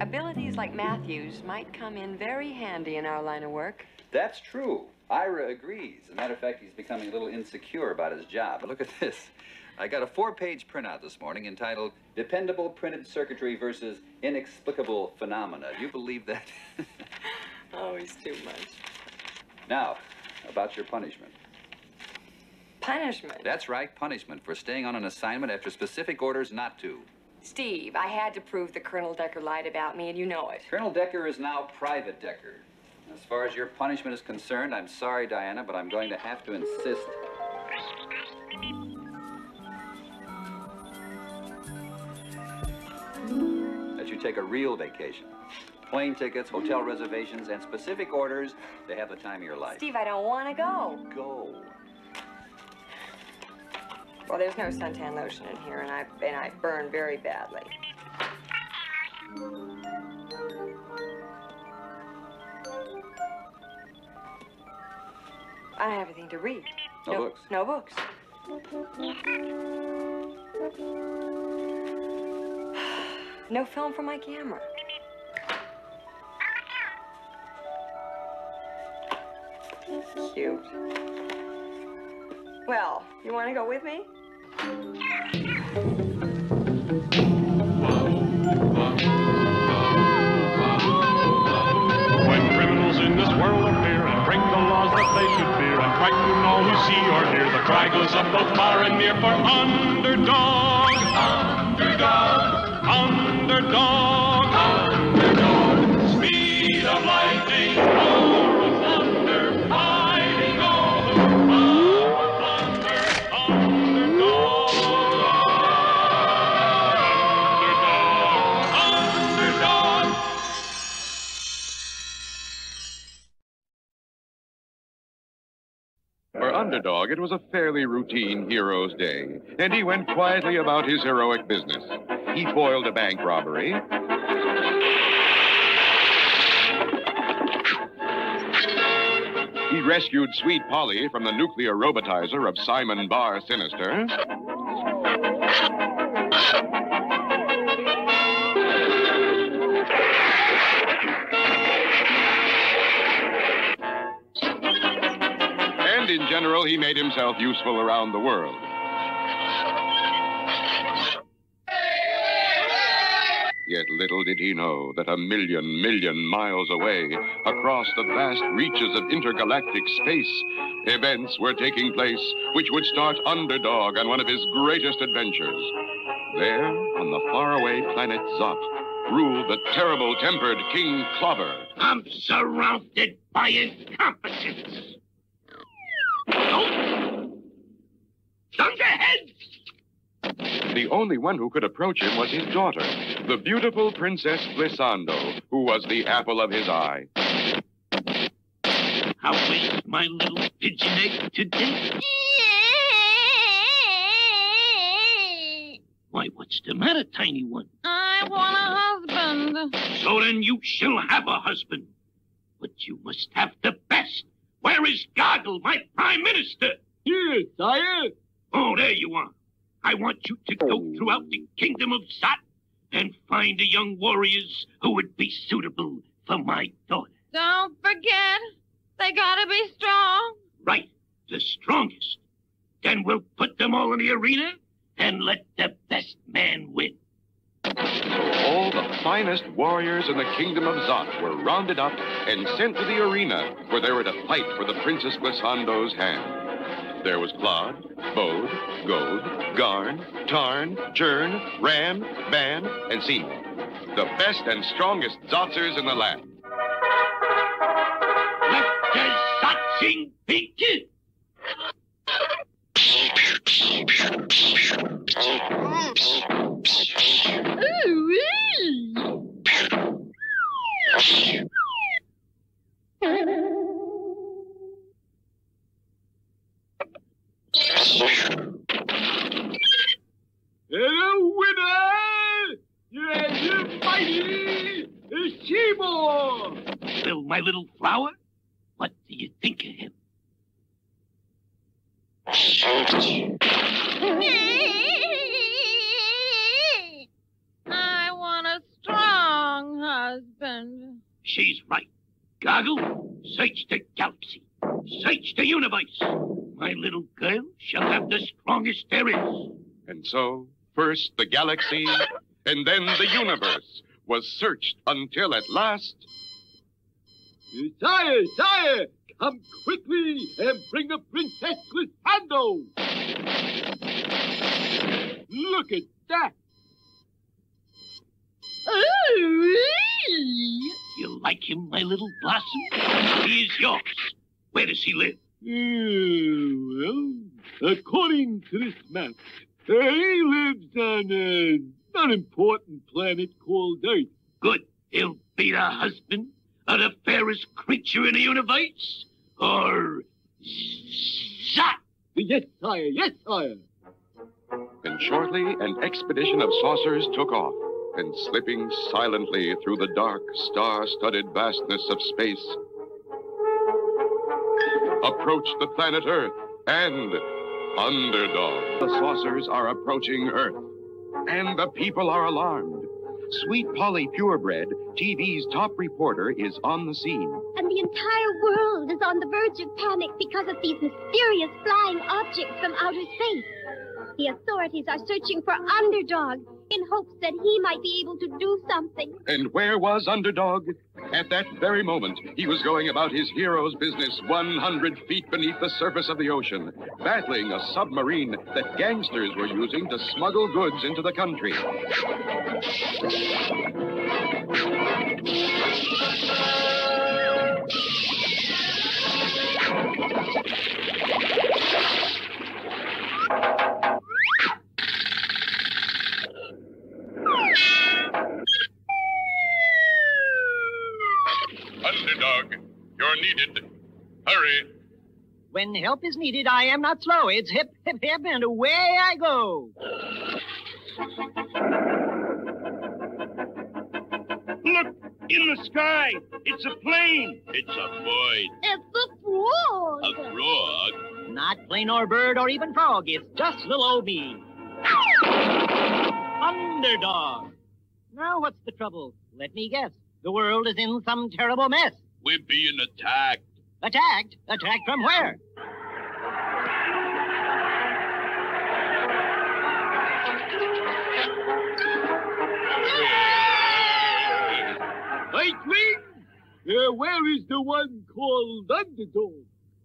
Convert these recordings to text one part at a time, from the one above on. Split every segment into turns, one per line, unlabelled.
Abilities like Matthew's might come in very handy in our line of work.
That's true. Ira agrees. As a matter of fact, he's becoming a little insecure about his job. But look at this. I got a four-page printout this morning entitled Dependable Printed Circuitry versus Inexplicable Phenomena. Do you believe that?
Always too much.
now, about your punishment.
Punishment?
That's right, punishment for staying on an assignment after specific orders not to.
Steve, I had to prove that Colonel Decker lied about me, and you know it.
Colonel Decker is now Private Decker. As far as your punishment is concerned, I'm sorry, Diana, but I'm going to have to insist. That you take a real vacation. Plane tickets, hotel reservations, and specific orders to have the time of your life.
Steve, I don't want to go.
Go.
Well, there's no suntan lotion in here, and I and I burn very badly. I don't have anything to read.
No books?
No books. No film for my camera. Cute. Well, you want to go with me?
When criminals in this world appear and break the laws that they should fear and frighten all who see or hear, the cry goes up both far and near for underdog. Underdog,
it was a fairly routine hero's day, and he went quietly about his heroic business. He foiled a bank robbery. He rescued Sweet Polly from the nuclear robotizer of Simon Bar Sinister. General, he made himself useful around the world. Yet little did he know that a million, million miles away, across the vast reaches of intergalactic space, events were taking place which would start Underdog on one of his greatest adventures. There, on the faraway planet Zot, ruled the terrible tempered King Clobber.
I'm surrounded by incompetence. Oh! Thunderhead!
The only one who could approach him was his daughter, the beautiful Princess Glissando, who was the apple of his eye.
How is my little pigeon egg today? Why, what's the matter, tiny one?
I want a husband.
So then you shall have a husband. But you must have the best. Where is Goggle, my prime minister? Here, sire. Oh, there you are. I want you to go oh. throughout the kingdom of Zot and find the young warriors who would be suitable for my daughter.
Don't forget, they gotta be strong.
Right, the strongest. Then we'll put them all in the arena and let the best man win.
So all the finest warriors in the kingdom of Zot were rounded up and sent to the arena where they were to fight for the Princess Glissando's hand. There was Claude, Bode, Goad, Garn, Tarn, Churn, Ran, Ban, and Seam. The best and strongest Zotzers in the land.
Let the Zotzing begin!
The winner! Yes, the mighty Seymour!
Well, my little flower, what do you think of him?
I want a strong husband.
She's right. Goggle, search the galaxy. Search the universe. My little girl shall have the strongest there is.
And so, first the galaxy, and then the universe was searched until at last.
Sire, sire, come quickly and bring the Princess Glissando. Look at that.
You like him, my little blossom? He is yours. Where does he live?
Uh, well, according to this map, uh, he lives on an unimportant planet called Earth.
Good. He'll be the husband of the fairest creature in the universe? Or Zot?
Yes, sire, yes, sire.
And shortly, an expedition of saucers took off, and slipping silently through the dark, star studded vastness of space, approached the planet Earth and Underdog. The saucers are approaching Earth, and the people are alarmed. Sweet Polly Purebred, TV's top reporter, is on the scene.
And the entire world is on the verge of panic because of these mysterious flying objects from outer space. The authorities are searching for Underdog in hopes that he might be able to do something.
And where was Underdog? At that very moment, he was going about his hero's business 100 feet beneath the surface of the ocean, battling a submarine that gangsters were using to smuggle goods into the country.
When help is needed, I am not slow. It's hip, hip, hip, and away I go.
Look in the sky. It's a plane. It's a void.
It's the frog.
A frog.
Not plane or bird or even frog. It's just little old me. Underdog. Now what's the trouble? Let me guess. The world is in some terrible mess.
We're being attacked.
Attacked? Attacked from where?
Nightwing, uh, where is the one called Underdog?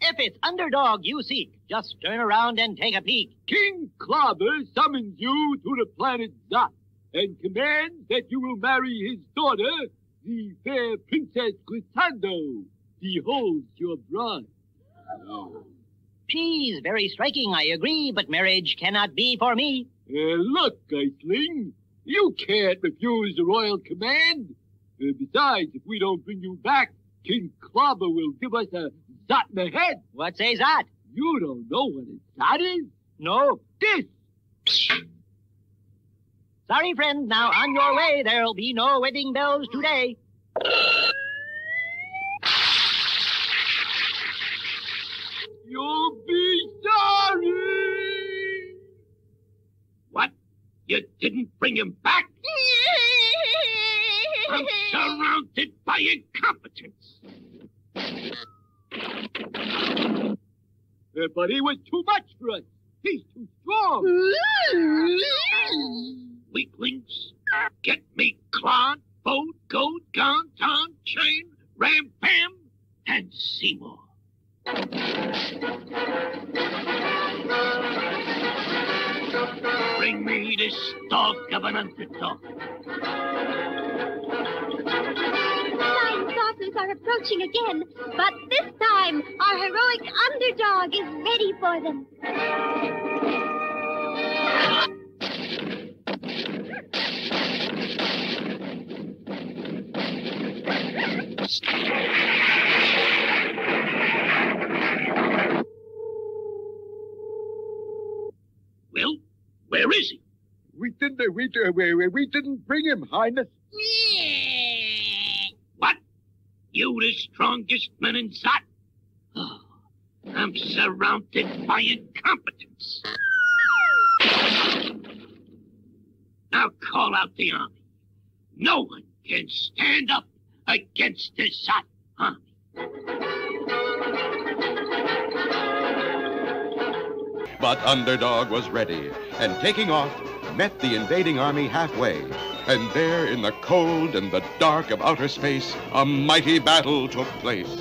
If it's underdog you seek, just turn around and take a peek.
King Clobber summons you to the planet Zot and commands that you will marry his daughter, the fair Princess Glissando. Behold your bride.
She's very striking, I agree, but marriage cannot be for me.
Uh, look, Geisling, you can't refuse the royal command. Uh, besides, if we don't bring you back, King Clobber will give us a zot in the head.
What says that?
You don't know what a zot is?
No.
This.
Sorry, friend. Now on your way. There'll be no wedding bells today.
You'll be sorry.
What? You didn't bring him back? I'm surrounded by incompetence.
But he was too much for us. He's too strong.
Weaklings. Get me Claude, Boat, Goat, Gon, Ton, Chain, Ram, Pam, and Seymour. Bring me this dog of an underdog.
Are approaching again, but this time our heroic underdog is ready for them.
Well, where is he?
We didn't. We, uh, we, we didn't bring him, Highness.
You the strongest man in Zot? Oh, ah, I'm surrounded by incompetence. Now call out the army. No one can stand up against the Zot army.
But Underdog was ready, and taking off, met the invading army halfway. And there, in the cold and the dark of outer space, a mighty battle took place.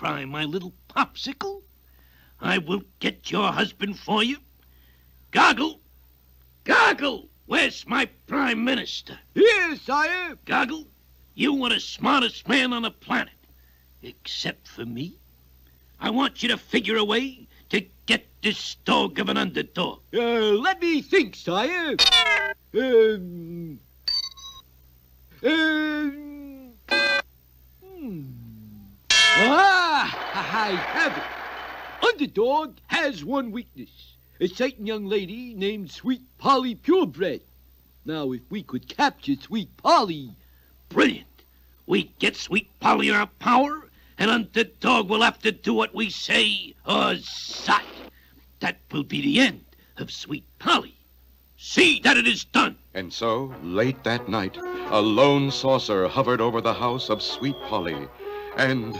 Cry, my little popsicle. I will get your husband for you. Goggle! Goggle! Where's my prime minister?
Here, sire.
Goggle, you were the smartest man on the planet. Except for me. I want you to figure a way to get this dog of an underdog.
Uh, let me think, sire. Um. Um. Ah, I have it. Underdog has one weakness. A certain young lady named Sweet Polly Purebred. Now, if we could capture Sweet Polly,
Brilliant. We get Sweet Polly our power, and Underdog will have to do what we say or zot. That will be the end of Sweet Polly. See that it is done.
And so, late that night, a lone saucer hovered over the house of Sweet Polly, and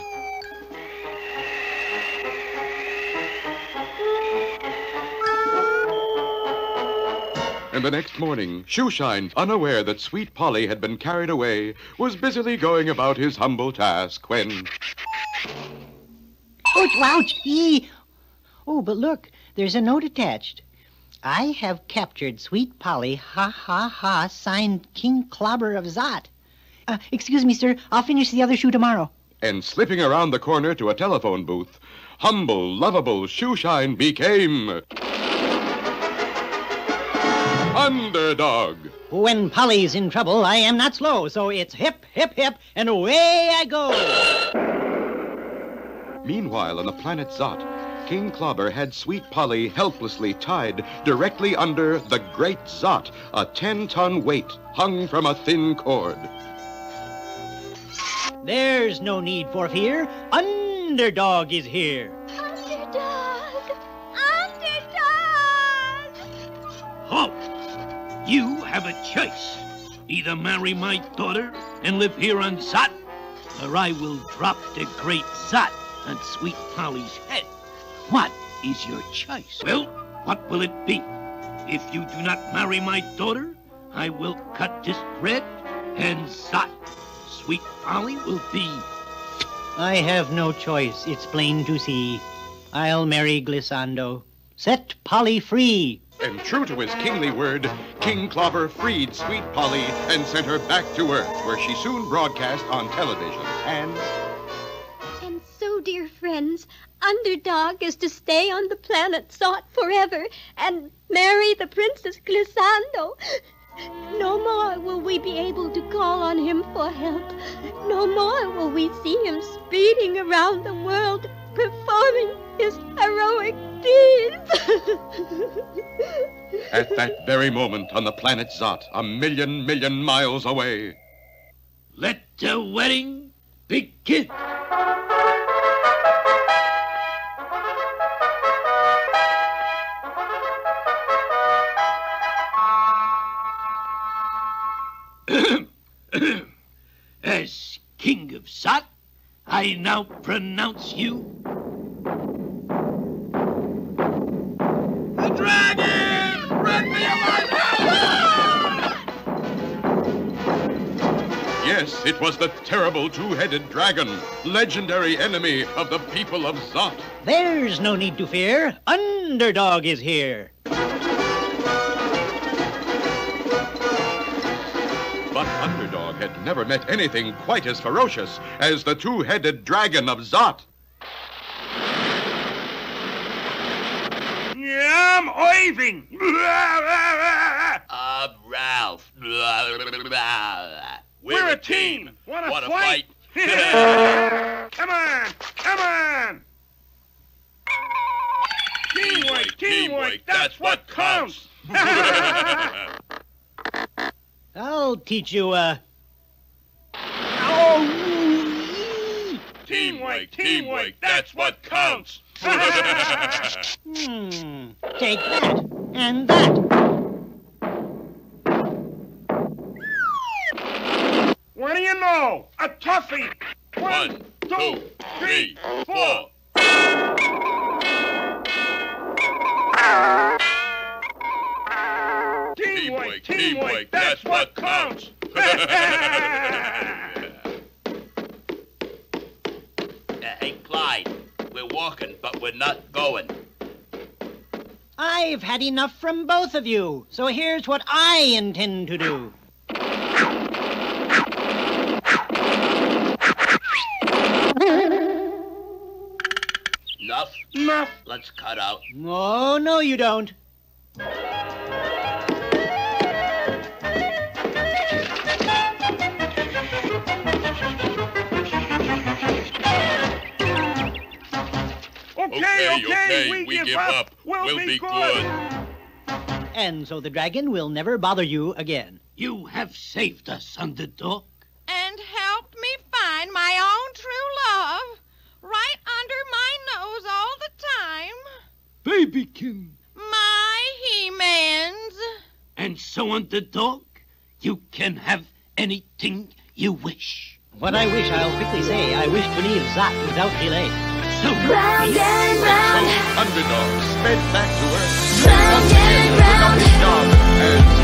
And the next morning, Shoeshine, unaware that Sweet Polly had been carried away, was busily going about his humble task when.
Ouch, ouch, ee. Oh, but look, there's a note attached. I have captured Sweet Polly, ha ha ha, signed King Clobber of Zot. Uh, excuse me, sir, I'll finish the other shoe tomorrow.
And slipping around the corner to a telephone booth, humble, lovable Shoeshine became. Underdog.
When Polly's in trouble, I am not slow, so it's hip, hip, hip, and away I go.
Meanwhile, on the planet Zot, King Clobber had Sweet Polly helplessly tied directly under the Great Zot, a 10 ton weight hung from a thin cord.
There's no need for fear. Underdog is here.
You have a choice. Either marry my daughter and live here on Zot, or I will drop the great Zot on Sweet Polly's head. What is your choice? Well, what will it be? If you do not marry my daughter, I will cut this bread and Zot. Sweet Polly will be
I have no choice, it's plain to see. I'll marry Glissando. Set Polly free.
And true to his kingly word, King Clobber freed Sweet Polly and sent her back to Earth, where she soon broadcast on television. And
And so, dear friends, Underdog is to stay on the planet Zot forever and marry the Princess Glissando. No more will we be able to call on him for help. No more will we see him speeding around the world performing his heroic deeds.
at that very moment on the planet Zot, a million million miles away,
Let
the wedding begin. As King of Zot, I now pronounce you
Yes, it was the terrible two-headed dragon, legendary enemy of the people of Zot.
There's no need to fear. Underdog is here.
But Underdog had never met anything quite as ferocious as the two-headed dragon of Zot.
I'm Irving.
I'm Ralph.
We're a team. Wanna
Wanna
fight? come on, come on. Teamwork, teamwork, that's what counts.
I'll teach you, uh.
Teamwork, teamwork, that's what counts.
Hmm. Take that. And that.
What do you know? A toughie. One, two, three, four. Teamwork, teamwork, that's what counts.
we're walking, but we're not going.
I've had enough from both of you, so here's what I intend to do.
Enough?
Enough.
Let's cut out.
Oh, no, you don't.
Okay, okay, we, give, up. We'll, be, good.
And so the dragon will never bother you again.
You have saved us, underdog.
And helped me find my own true love right under my nose all the time.
Babykin.
My He-Mans.
And so, underdog, you can have anything you wish.
What I wish, I'll quickly say. I wish to leave Zot without delay.
Round and round,
Underdog sped back to Earth.
round and round,
Job as hero of heroes.
round